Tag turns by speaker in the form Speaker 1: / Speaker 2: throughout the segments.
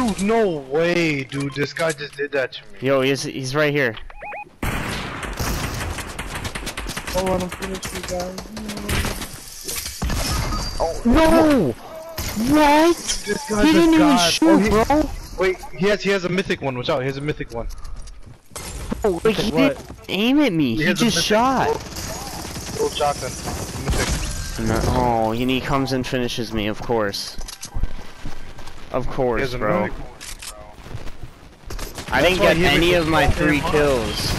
Speaker 1: Dude, no way, dude. This guy just did that to me.
Speaker 2: Yo, he's he's right here.
Speaker 1: Oh, let him finish you guys.
Speaker 2: Oh no! What?
Speaker 1: This
Speaker 2: He didn't
Speaker 1: a
Speaker 2: even shoot,
Speaker 1: Oh, he-
Speaker 2: bro.
Speaker 1: Wait, he has he has a mythic one. Watch out, he has a mythic one.
Speaker 2: Oh, like he
Speaker 3: What?
Speaker 2: didn't aim at me. He,
Speaker 1: has a
Speaker 2: just shot.
Speaker 1: Little, little shotgun. Mythic.
Speaker 2: No, oh, and he comes and finishes me, of course. Of course,
Speaker 1: has a
Speaker 2: bro.
Speaker 1: mythic.
Speaker 2: I didn't get any of my three kills.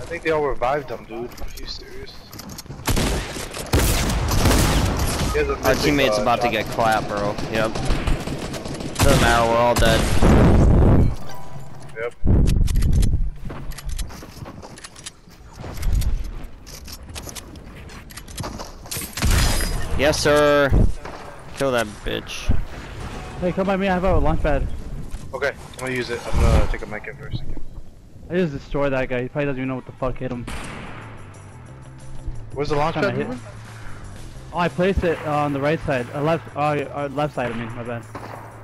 Speaker 1: I think they all revived him, dude. Are you serious? He
Speaker 2: Our teammate's
Speaker 1: uh,
Speaker 2: about to get
Speaker 1: shotgun.
Speaker 2: clapped, bro. Yep. Doesn't matter, we're all dead.
Speaker 1: Yep.
Speaker 2: Yes, sir. Kill that bitch.
Speaker 3: Hey, come by me. I have a launch pad.
Speaker 1: Okay, I'm gonna use it. I'm gonna take a mic in for a second.
Speaker 3: I just destroyed that guy. He probably doesn't even know what the fuck hit him.
Speaker 1: Where's the launch
Speaker 3: Trying
Speaker 1: pad?
Speaker 3: hit- Oh, I placed it uh, on the right side. Uh, left. Oh, uh, left side. I mean, my bad.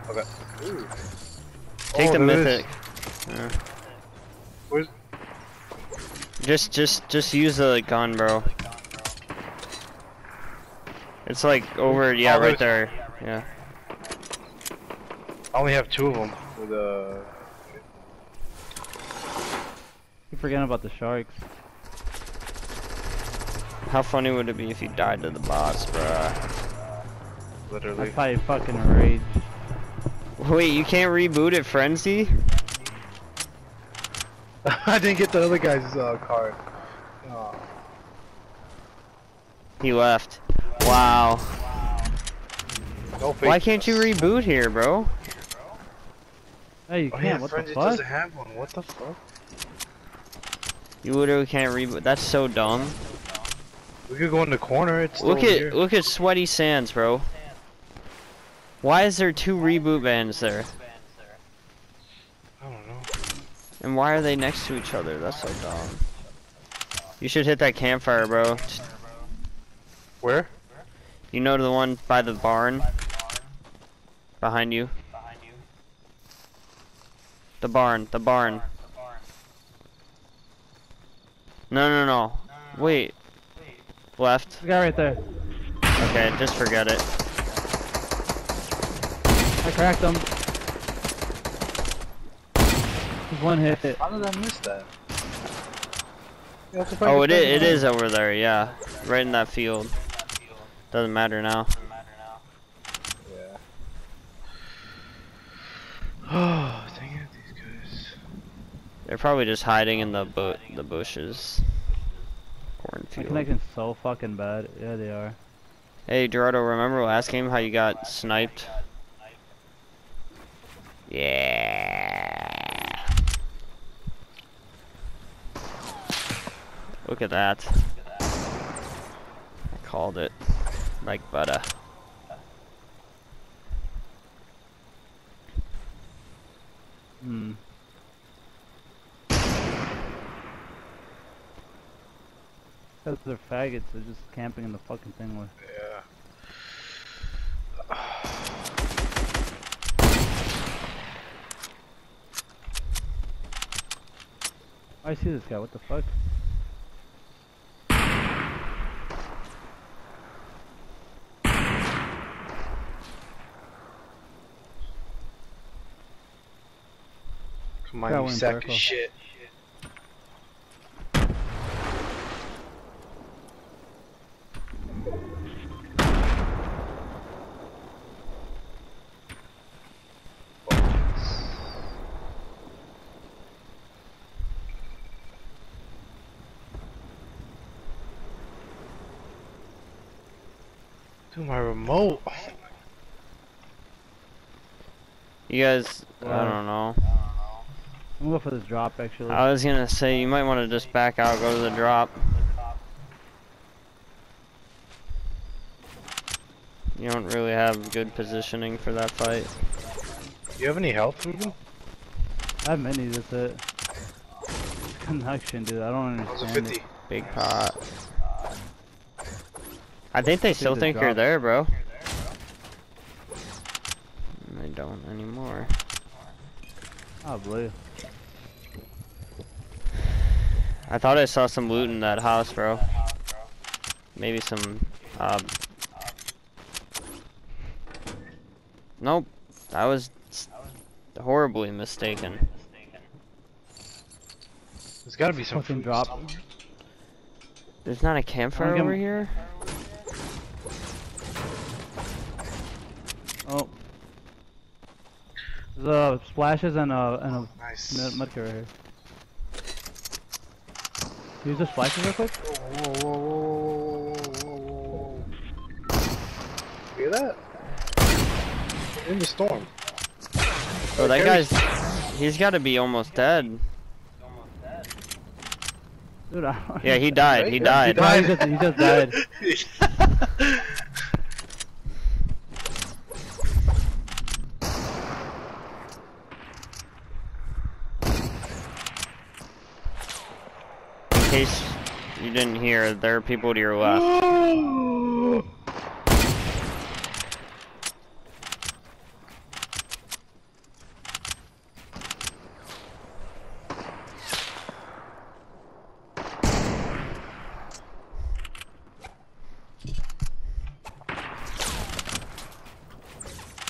Speaker 1: Okay. Ooh.
Speaker 2: Take
Speaker 1: Oh,
Speaker 2: the
Speaker 1: there it is.
Speaker 2: mythic. Yeah.
Speaker 1: Where's?
Speaker 2: Just, just, just use the gun, bro. It's like over, yeah,
Speaker 1: Oh,
Speaker 2: right
Speaker 1: there's-
Speaker 2: there. Yeah.
Speaker 1: I only have two of them. With uh.
Speaker 3: You forgetting about the sharks.
Speaker 2: How funny would it be if you died to the boss, bruh? Literally.
Speaker 3: I
Speaker 1: Literally.
Speaker 3: probably fucking rage.
Speaker 2: Wait, you can't reboot it, Frenzy?
Speaker 1: I didn't get the other guy's uh, card. Oh.
Speaker 2: He left. Wow.
Speaker 1: No
Speaker 2: Why can't
Speaker 1: in
Speaker 2: you reboot here, bro?
Speaker 3: Hey, you
Speaker 1: Oh
Speaker 3: can't.
Speaker 1: yeah,
Speaker 3: what the fuck?
Speaker 1: doesn't have one. What the fuck?
Speaker 2: You literally can't reboot. That's so dumb.
Speaker 1: We could go in the corner. It's still
Speaker 2: Look at
Speaker 1: here.
Speaker 2: look at Sweaty Sands, bro. Why is there two reboot bands there?
Speaker 1: I don't know.
Speaker 2: And why are they next to each other? That's so dumb. You should hit that campfire, bro.
Speaker 1: Where?
Speaker 2: You know the one by the barn? Behind you. The barn, the barn. No, no, no. Wait. Left.
Speaker 3: The guy right there.
Speaker 2: Okay, just forget it.
Speaker 3: I cracked him. Just one hit.
Speaker 1: How did I miss that?
Speaker 2: Oh, it is, it is over there, yeah. Right in that field. Doesn't matter now.
Speaker 1: Yeah. Oh, dang it, these guys.
Speaker 2: They're probably just hiding in the bu the bushes.
Speaker 3: My
Speaker 2: Cornfield.
Speaker 3: connection's so fucking bad. Yeah, they are.
Speaker 2: Hey, Gerardo, remember last game how you got sniped? Yeah. Look at that. I called it. Like butter.
Speaker 3: Because they're faggots, they're just camping in the fucking thing with.
Speaker 1: Yeah.
Speaker 3: I see this guy, what the fuck?
Speaker 1: Come on, you sack
Speaker 3: circle.
Speaker 1: of shit. Dude, my remote.
Speaker 2: You guys, I
Speaker 3: uh,
Speaker 2: don't know.
Speaker 3: I'm gonna for this drop actually.
Speaker 2: I was gonna say you might want to just back out, go to the drop. You don't really have good positioning for that fight.
Speaker 1: Do you have any health, Ruben?
Speaker 3: I have many, that's it. Connection, dude, I don't understand
Speaker 1: 50?
Speaker 3: it.
Speaker 2: Big pot. I think they still think you're there, bro. They don't. anymore. Oh, anymore.
Speaker 3: Probably.
Speaker 2: I thought I saw some loot in that house, bro. Maybe some, uh... Nope. I was horribly mistaken.
Speaker 1: There's gotta be some
Speaker 3: Fucking
Speaker 1: food
Speaker 3: drop.
Speaker 1: somewhere.
Speaker 2: There's not a campfire
Speaker 3: give
Speaker 2: over
Speaker 3: him-
Speaker 2: here?
Speaker 3: Oh. There's uh, splashes and a and a
Speaker 1: Nice.
Speaker 3: mud mud right here. Use the splashes real quick.
Speaker 1: Whoa, whoa, whoa, whoa, whoa, whoa, whoa. Hear that? In the storm.
Speaker 2: Bro, that
Speaker 1: Carry's-
Speaker 2: guy's... He's gotta be almost dead.
Speaker 3: Dude, I don't
Speaker 2: Yeah, he died. He
Speaker 1: Yeah, he
Speaker 2: died.
Speaker 3: He just, he just died.
Speaker 2: In case you didn't hear, there are people to your left.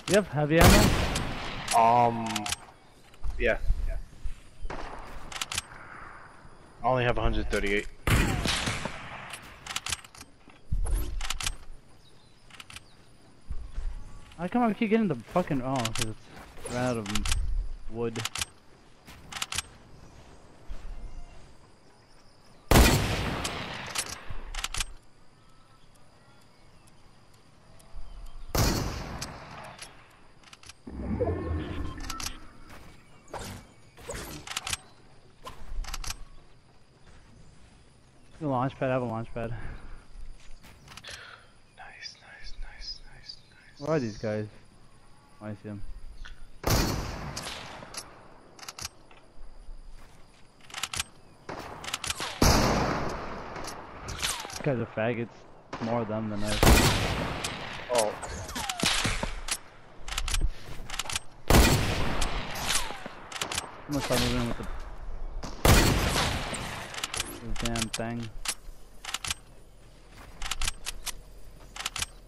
Speaker 3: You have heavy ammo?
Speaker 1: Um. Yeah. I only have 138.
Speaker 3: How come I keep getting the fucking oh? Cause it's ran out of wood. Launch pad, I have a launch pad.
Speaker 1: Nice, nice, nice, nice, nice.
Speaker 3: Where are these guys? I see them. These guys are faggots. More of them than us.
Speaker 1: Oh,
Speaker 3: I'm gonna start moving with the damn thing.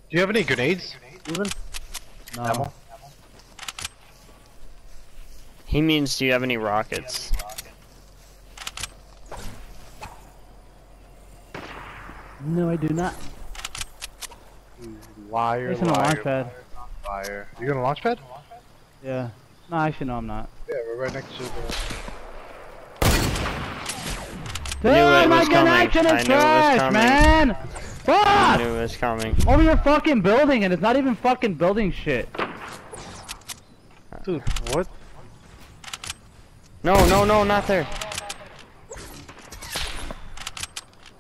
Speaker 1: do you have any grenades? Even?
Speaker 3: No.
Speaker 1: Ammo?
Speaker 2: He means, do you have any rockets?
Speaker 3: No, I do not.
Speaker 1: Liar,
Speaker 3: It's in a
Speaker 1: liar,
Speaker 3: launch pad.
Speaker 1: liar. You gonna launch pad?
Speaker 3: Yeah. No, actually, no, I'm not.
Speaker 1: Yeah, we're right next to the.
Speaker 2: I knew it
Speaker 3: Dude, my
Speaker 2: was coming.
Speaker 3: connection
Speaker 2: I
Speaker 3: is
Speaker 2: knew it was
Speaker 3: trash,
Speaker 2: coming.
Speaker 3: man!
Speaker 2: I
Speaker 3: Fuck!
Speaker 2: knew it was coming.
Speaker 3: Over your fucking building, and it's not even fucking building shit.
Speaker 1: Dude, what?
Speaker 2: No, no, no, not there.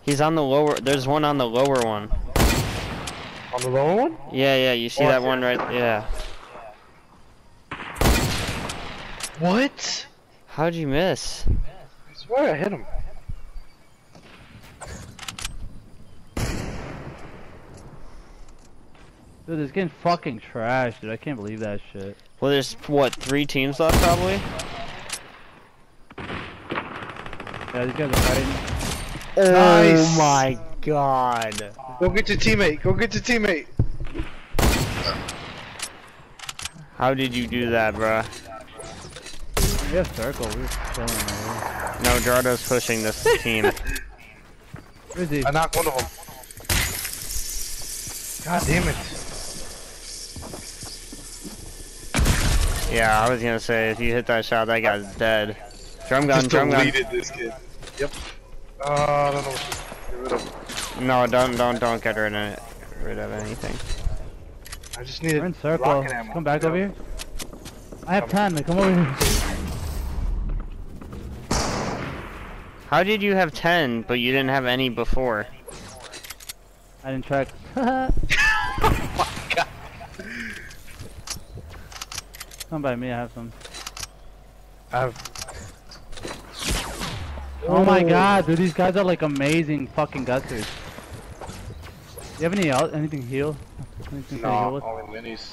Speaker 2: He's on the lower. There's one on the lower one.
Speaker 1: On the lower one?
Speaker 2: Yeah, yeah. You see
Speaker 1: Oh,
Speaker 2: that
Speaker 1: yeah.
Speaker 2: one right? Yeah.
Speaker 1: What?
Speaker 2: How'd you miss?
Speaker 1: I swear I hit him.
Speaker 3: Dude, it's getting fucking trash, dude. I can't believe that shit.
Speaker 2: Well, there's what three teams left probably.
Speaker 3: Yeah, these guys are fighting.
Speaker 1: Oh nice.
Speaker 2: Oh my god.
Speaker 1: Go get your teammate. Go get your teammate.
Speaker 2: How did you do that, bruh?
Speaker 3: We have circle. We're chilling over
Speaker 2: No, Jardo's pushing this team.
Speaker 3: Where is he?
Speaker 1: I knocked one of them. God damn it.
Speaker 2: Yeah, I was gonna say if you hit that shot, that guy's dead. Drum gun,
Speaker 1: Just
Speaker 2: drum gun.
Speaker 1: deleted this kid. Yep. Uh, I don't know what to get rid of.
Speaker 2: No, don't, don't, don't get rid of it. Rid of anything.
Speaker 1: I just need
Speaker 3: We're in circle.
Speaker 1: ammo.
Speaker 3: Come back
Speaker 1: Yeah.
Speaker 3: over here. I have 10. Come over here.
Speaker 2: How did you have 10, but you didn't have any before?
Speaker 3: I didn't check. Come by me, I have some.
Speaker 1: I have.
Speaker 3: Oh my oh. god, dude, these guys are like amazing fucking gutters. You have any else, anything heal? Anything to heal
Speaker 1: No,
Speaker 3: with?
Speaker 1: only minis.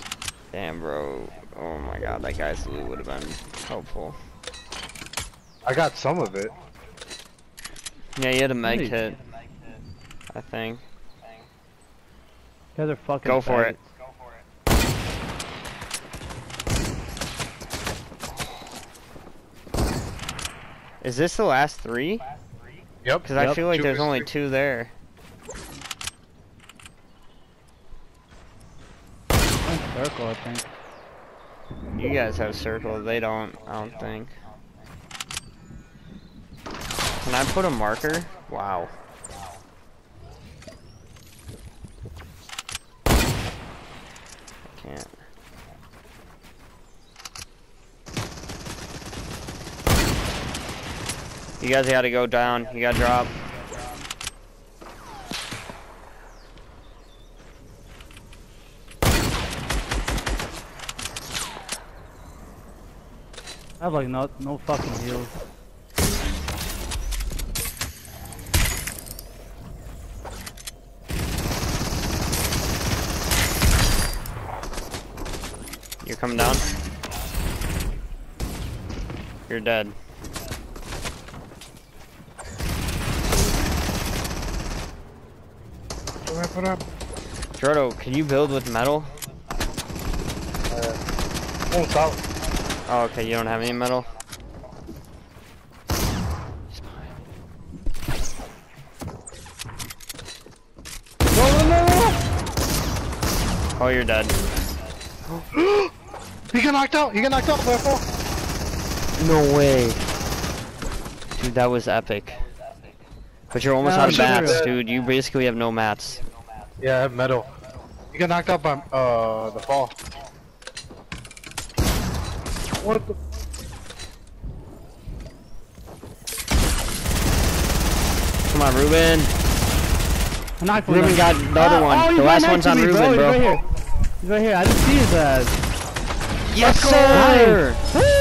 Speaker 2: Damn, bro. Oh my god, that guy's loot would have been helpful.
Speaker 1: I got some of it.
Speaker 2: Yeah, you had a med
Speaker 3: Hey.
Speaker 2: kit. I think.
Speaker 3: You guys are fucking.
Speaker 2: Go for
Speaker 3: faggots.
Speaker 2: it. Is this the last three?
Speaker 1: Yep.
Speaker 2: Because I feel like
Speaker 1: Two
Speaker 2: there's only
Speaker 1: three.
Speaker 2: two there.
Speaker 3: Circle, I think.
Speaker 2: You guys have circle, they don't, I don't think. Can I put a marker? Wow. I can't. You guys gotta go down, you gotta drop.
Speaker 3: I have like no no fucking heals.
Speaker 2: You're coming down. You're dead.
Speaker 1: Wrap it up.
Speaker 2: Jordo, can you build with metal?
Speaker 1: Uh, won't.
Speaker 2: Oh, okay, you don't have any metal? Oh, you're dead.
Speaker 1: He got knocked out. He got knocked out. Therefore.
Speaker 2: No way. Dude, that was epic. But you're almost
Speaker 3: No,
Speaker 2: out of mats, dude. You basically have no mats.
Speaker 1: Yeah, I have metal. He got knocked out by uh the fall. What the?
Speaker 2: Come on, Ruben.
Speaker 3: Knocked
Speaker 2: Ruben got the other
Speaker 3: Ah,
Speaker 2: one.
Speaker 3: oh,
Speaker 2: the last one's on
Speaker 3: me,
Speaker 2: Ruben,
Speaker 3: He's
Speaker 2: bro.
Speaker 3: right here. He's right here. I didn't see his ass.
Speaker 2: Yes,
Speaker 3: Let's
Speaker 2: sir!